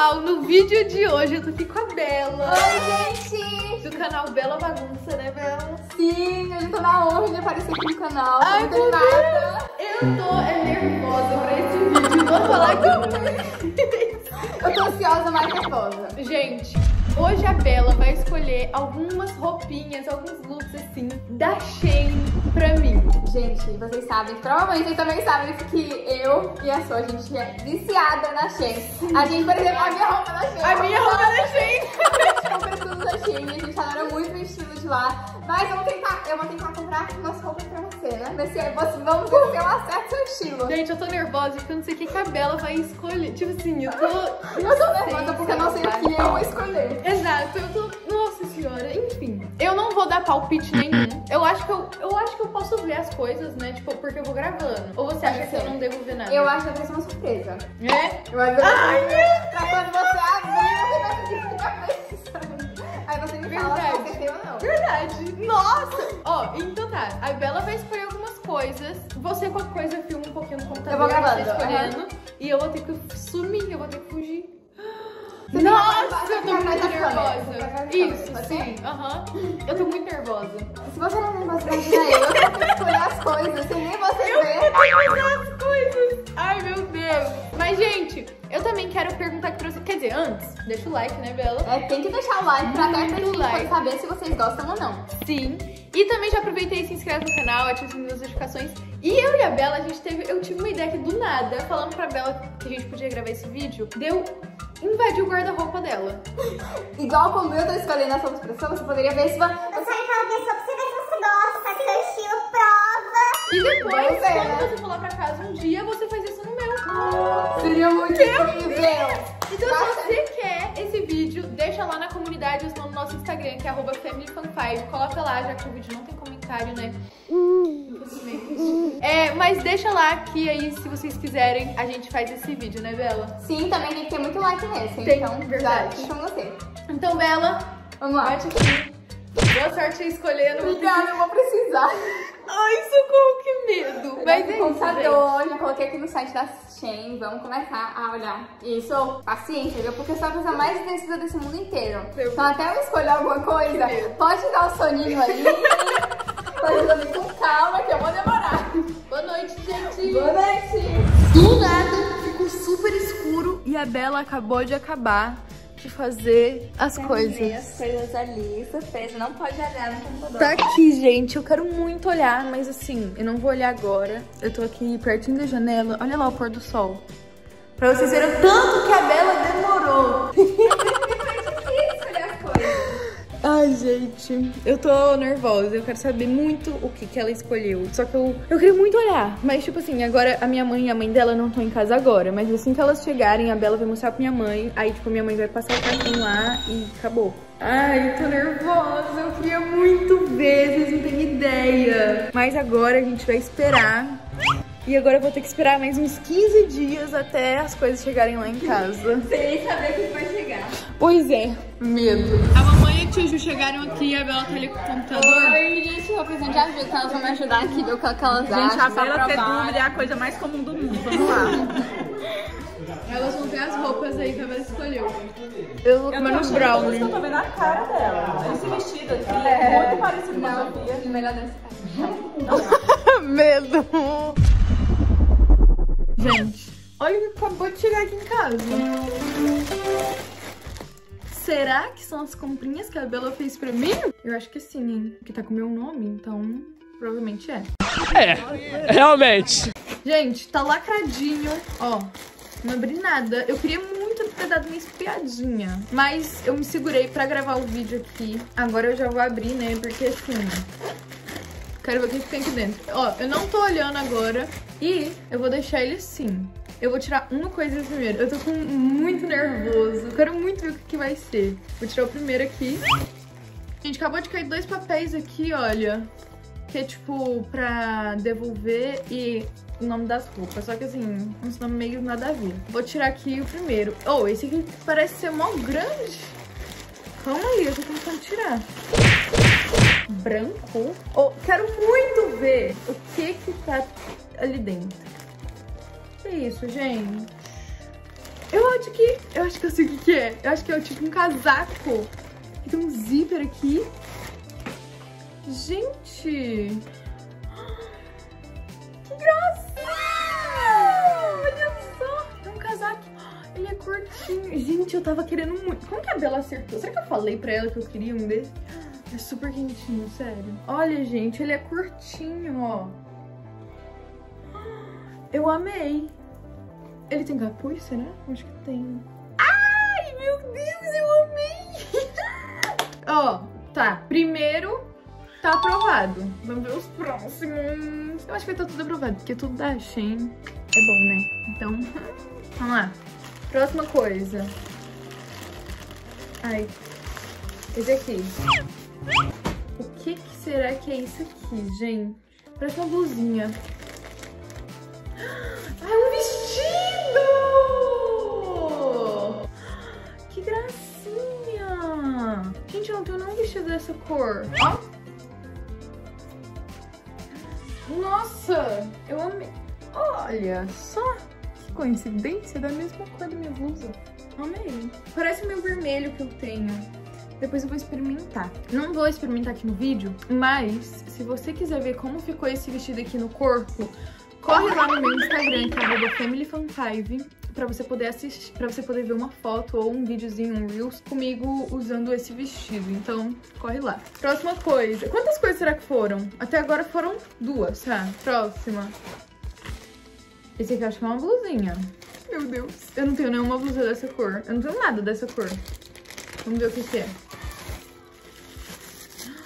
pessoal, no vídeo de hoje eu tô aqui com a Bela. Oi, gente! Do canal Bela Bagunça, né, Bela? Sim, eu tô na honra de aparecer aqui no canal. Ai, não tem nada. Eu tô é, nervosa pra esse vídeo. Vou falar que Eu tô ansiosa, mais nervosa. Gente, hoje a Bela vai escolher algumas roupinhas, alguns looks assim, da Shein pra mim. Gente, vocês sabem, provavelmente vocês também sabem que eu e a sua, a gente é viciada na Shein. A gente, por exemplo, a minha roupa da Shein. A minha roupa da Shein. A gente compra tudo da Shein e a gente adora muito o estilo de lá. Mas vamos tentar, eu vou tentar comprar umas roupas pra você, né? Ver se você, vamos ver se eu acerto seu estilo. Gente, eu tô nervosa porque eu não sei o que a Bela vai escolher. Tipo assim, eu tô... Eu tô nervosa porque eu não sei o que eu vou escolher. Exato, eu tô. Nossa senhora, enfim. Eu não vou dar palpite nenhum. Eu acho que eu, eu acho que eu posso ver as coisas, né? Tipo, porque eu vou gravando. Ou você acha que eu não devo ver nada? Eu acho que vai ser uma surpresa. É? Eu acho que Ai, meu Pra quando você abrir, você vai ficar pensando. Aí você me fala se eu ou não. Verdade. Nossa! Ó, então tá. A Bela vai escolher algumas coisas. Você, qualquer coisa, filma um pouquinho no computador. Eu vou gravando, você escolhendo. E eu vou ter que sumir, eu vou ter que fugir. Você Nossa, eu tô muito você nervosa. Isso, sim. Aham. Eu tô muito nervosa. Se você não é nervosa, imagina eu. Eu vou ter que escolher as coisas sem nem você Eu ver. vou ter que as coisas. Ai, meu Deus. Mas, gente, eu também quero perguntar aqui pra vocês. Quer dizer, antes, deixa o like, né, Bela? É, tem que deixar o like pra até pra like. saber se vocês gostam ou não. Sim. E também já aproveitei e se inscreve no canal, ativa as notificações. E eu e a Bela, a gente teve, eu tive uma ideia aqui do nada, falando pra Bela que a gente podia gravar esse vídeo. Deu invadir o guarda-roupa dela. Igual como eu tô escolhendo as roupas pra você, você poderia ver se vai... Eu só falo pessoa pra você ver se você gosta, se seu estilo prova. E depois, ver, quando né? você for lá pra casa um dia, você faz isso no meu. Seria muito incrível. Então, se você quer esse vídeo, deixa lá na comunidade ou no nosso Instagram, que é arroba FamilyFan5. Coloca lá, já que o vídeo não tem comentário, né? Infelizmente. É, mas deixa lá que aí, se vocês quiserem, a gente faz esse vídeo, né, Bela? Sim, também tem que ter muito like nesse. Tem, então, verdade. Já, com você. Então, Bela, Vamos lá. bate aqui. Boa sorte escolhendo. Obrigada, eu vou precisar. Ai, socorro, que medo. Vai Mas é computador, já coloquei aqui no site da Shein, vamos começar a olhar. Isso, paciência, viu? Porque eu sou a pessoa mais indecisa desse mundo inteiro. Eu- Então até eu escolher alguma coisa, pode dar o soninho aí. pode dormir com calma que eu vou demorar. Boa noite, gente. Boa noite. Do nada, ficou super escuro e a Bela acabou de acabar de fazer as coisas. As coisas ali, surpresa, não pode olhar no computador. Tá aqui, gente. Eu quero muito olhar, mas assim, eu não vou olhar agora. Eu tô aqui pertinho da janela. Olha lá o pôr do sol. Pra vocês verem o tanto que a Bela demorou. Ai, gente, eu tô nervosa. Eu quero saber muito o que, que ela escolheu. Só que eu, eu queria muito olhar. Mas, tipo assim, agora a minha mãe e a mãe dela não estão em casa agora. Mas assim que elas chegarem, a Bela vai mostrar pra minha mãe. Aí, tipo, minha mãe vai passar o cartão lá e acabou. Ai, eu tô nervosa. Eu queria muito ver, vocês não têm ideia. Mas agora a gente vai esperar. E agora eu vou ter que esperar mais uns 15 dias até as coisas chegarem lá em casa. Sem saber o que vai chegar. Pois é, medo. A mamãe e o tio Ju chegaram aqui, a Bela tá ali com o computador. Oi, gente, vou precisar de ajuda, que elas vão me ajudar aqui, ver o que que elas Gente, acham. a só Bela ter dúvida é a coisa mais comum do mundo. Vamos lá. Elas vão ver as roupas aí que a Bela escolheu. Eu vou comer no Eu brownie. tô vendo a cara dela. Esse vestido aqui é muito parecido com a Sofia. Melhor desse Medo. Gente, olha o que acabou de chegar aqui em casa. Será que são as comprinhas que a Bela fez pra mim? Eu acho que sim, hein? Porque tá com meu nome, então provavelmente é. É, realmente. Gente, tá lacradinho. Ó, não abri nada. Eu queria muito ter dado uma espiadinha. Mas eu me segurei pra gravar o vídeo aqui. Agora eu já vou abrir, né? Porque assim... Quero ver o que que tem aqui dentro. Ó, eu não tô olhando agora. E eu vou deixar ele assim. Eu vou tirar uma coisa primeiro. Eu tô com muito nervoso. Eu quero muito ver o que, vai ser. Vou tirar o primeiro aqui. Gente, acabou de cair dois papéis aqui, olha. Que é tipo pra devolver e o nome das roupas. Só que assim, uns nomes meio nada a ver. Vou tirar aqui o primeiro. Oh, esse aqui parece ser mó grande. Calma aí, eu tô tentando tirar. Branco? Oh, quero muito ver o que que tá ali dentro. Que isso, gente? Eu acho que... Eu acho que eu sei o que, que é. Eu acho que é tipo um casaco. Tem um zíper aqui. Gente... Que gracinha! Olha só! É um casaco. Ele é curtinho. Gente, eu tava querendo muito. Como que a Bela acertou? Será que eu falei pra ela que eu queria um desse? É super quentinho, sério. Olha, gente, ele é curtinho, ó. Eu amei. Ele tem capuz, será? Acho que tem. Ai, meu Deus, eu amei! Ó, tá. Primeiro, tá aprovado. Vamos ver os próximos. Eu acho que vai estar tudo aprovado, porque tudo da Shein é bom, né? Então, vamos lá. Próxima coisa. Ai, esse aqui. O que, que será que é isso aqui, gente? Parece uma blusinha. Dessa cor. Ó. Nossa! Eu amei. Olha só! Que coincidência, da mesma cor da minha blusa. Amei. Parece o meu vermelho que eu tenho. Depois eu vou experimentar. Não vou experimentar aqui no vídeo, mas se você quiser ver como ficou esse vestido aqui no corpo, corre lá no meu Instagram, que é FamilyFan5, pra você poder assistir, para você poder ver uma foto ou um videozinho, um Reels, comigo usando esse vestido. Então, corre lá. Próxima coisa. Quantas coisas será que foram? Até agora foram duas, tá? Próxima. Esse aqui eu acho que é uma blusinha. Meu Deus. Eu não tenho nenhuma blusa dessa cor. Eu não tenho nada dessa cor. Vamos ver o que, que é.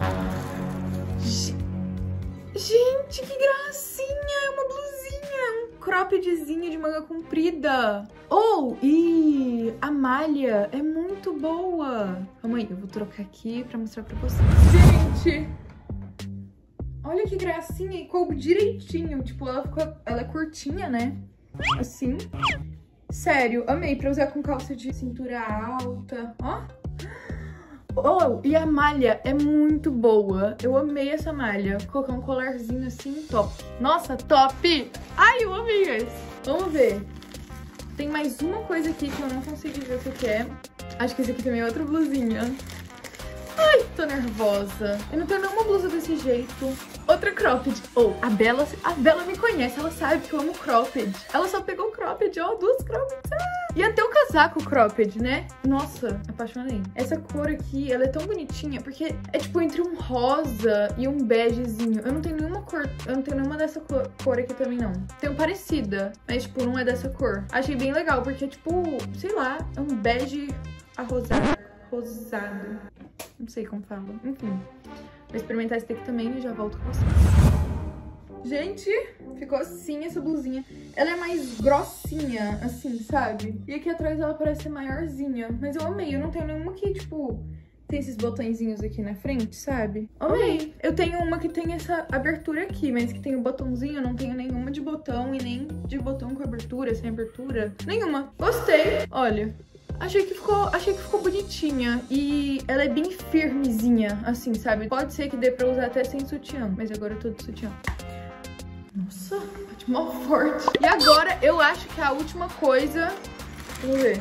Gente, que gracinha! É uma blusinha, croppedzinho de manga comprida. Oh, e a malha é muito boa. Calma aí, eu vou trocar aqui pra mostrar pra vocês. Gente, olha que gracinha e coube direitinho. Tipo, ela, ficou, ela é curtinha, né? Assim. Sério, amei pra usar com calça de cintura alta. Ó. Oh, e a malha é muito boa. Eu amei essa malha. Colocar um colarzinho assim, top. Nossa, top! Ai, eu amei. Vamos ver. Tem mais uma coisa aqui que eu não consegui ver o que é. Acho que esse aqui também é outra blusinha. Ai, tô nervosa. Eu não tenho nenhuma blusa desse jeito. Outra cropped. Oh, a Bela, a Bela me conhece, ela sabe que eu amo cropped. Ela só pegou cropped, ó, oh, duas croppeds. Ah! E até o casaco cropped, né? Nossa, apaixonei. Essa cor aqui, ela é tão bonitinha, porque é tipo entre um rosa e um begezinho. Eu não tenho nenhuma cor, eu não tenho nenhuma dessa cor, aqui também, não. Tenho parecida, mas tipo, não é dessa cor. Achei bem legal, porque tipo, sei lá, é um bege arrosado. Rosado. Não sei como fala. Enfim. Vou experimentar esse daqui também e já volto com vocês. Gente, ficou assim essa blusinha. Ela é mais grossinha, assim, sabe? E aqui atrás ela parece ser maiorzinha. Mas eu amei. Eu não tenho nenhuma que, tipo, tem esses botõezinhos aqui na frente, sabe? Amei. Eu tenho uma que tem essa abertura aqui, mas que tem o um botãozinho. Eu não tenho nenhuma de botão e nem de botão com abertura, sem abertura. Nenhuma. Gostei. Olha, Achei que ficou, achei que ficou bonitinha e ela é bem firmezinha, assim, sabe? Pode ser que dê pra usar até sem sutiã, mas agora eu tô de sutiã. Nossa, bate mal forte. E agora eu acho que a última coisa... Vamos ver.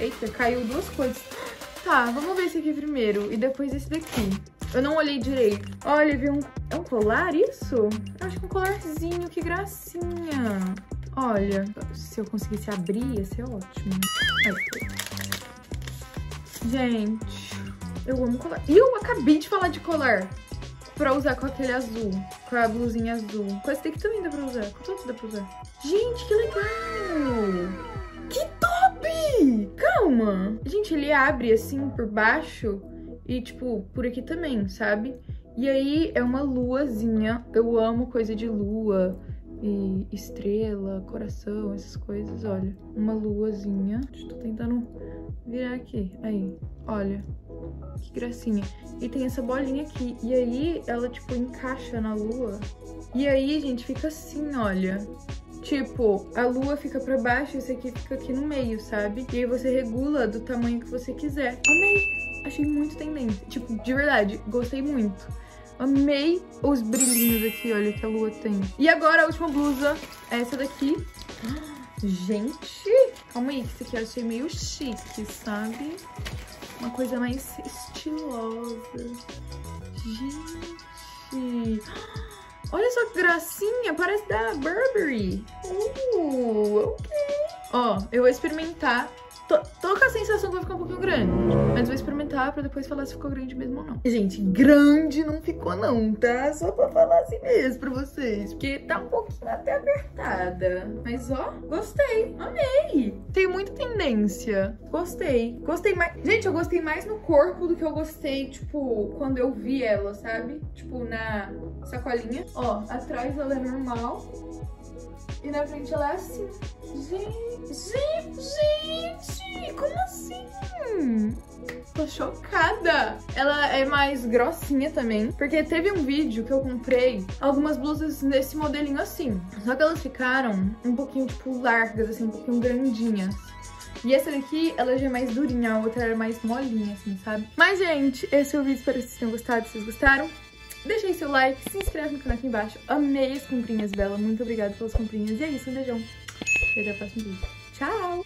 Eita, caiu duas coisas. Tá, vamos ver esse aqui primeiro e depois esse daqui. Eu não olhei direito. Olha, vi um... É um colar isso? Eu acho que é um colarzinho, que gracinha. Olha, se eu conseguisse abrir, ia ser ótimo. Aí, Gente, eu amo colar. E eu acabei de falar de colar pra usar com aquele azul, com a blusinha azul. Com esse daqui também dá pra usar, com todos dá pra usar. Gente, que legal! Que top! Calma! Gente, ele abre assim por baixo e, tipo, por aqui também, sabe? E aí é uma luazinha. Eu amo coisa de lua e estrela, coração, essas coisas, olha. Uma luazinha. Estou tentando virar aqui. Aí, olha. Que gracinha. E tem essa bolinha aqui. E aí, ela, tipo, encaixa na lua. E aí, gente, fica assim, olha. Tipo, a lua fica pra baixo e esse aqui fica aqui no meio, sabe? E aí você regula do tamanho que você quiser. Amei! Achei muito tendente. Tipo, de verdade, gostei muito. Amei os brilhinhos aqui, olha, que a lua tem. E agora a última blusa, essa daqui. Gente, calma aí, que esse aqui eu achei meio chique, sabe? Uma coisa mais estilosa. Gente, olha só que gracinha, parece da Burberry. Uh, ok. Ó, eu vou experimentar Tô, tô, com a sensação que vai ficar um pouquinho grande. Mas vou experimentar pra depois falar se ficou grande mesmo ou não. Gente, grande não ficou não, tá? Só pra falar assim mesmo pra vocês. Porque tá um pouquinho até apertada. Mas ó, gostei. Amei. Tem muita tendência. Gostei. Gostei mais... Gente, eu gostei mais no corpo do que eu gostei, tipo, quando eu vi ela, sabe? Tipo, na sacolinha. Ó, atrás ela é normal. E na frente ela é assim. Gente, gente, gente, como assim? Tô chocada. Ela é mais grossinha também, porque teve um vídeo que eu comprei algumas blusas nesse modelinho assim. Só que elas ficaram um pouquinho, tipo, largas, assim, um pouquinho grandinhas. E essa daqui, ela já é mais durinha, a outra era mais molinha, assim, sabe? Mas, gente, esse é o vídeo, espero que vocês tenham gostado. Se vocês gostaram, Deixa aí seu like, se inscreve no canal aqui embaixo. Amei as comprinhas, Bela. Muito obrigada pelas comprinhas. E é isso, um beijão. E até o próximo vídeo. Tchau!